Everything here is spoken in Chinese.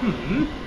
嗯。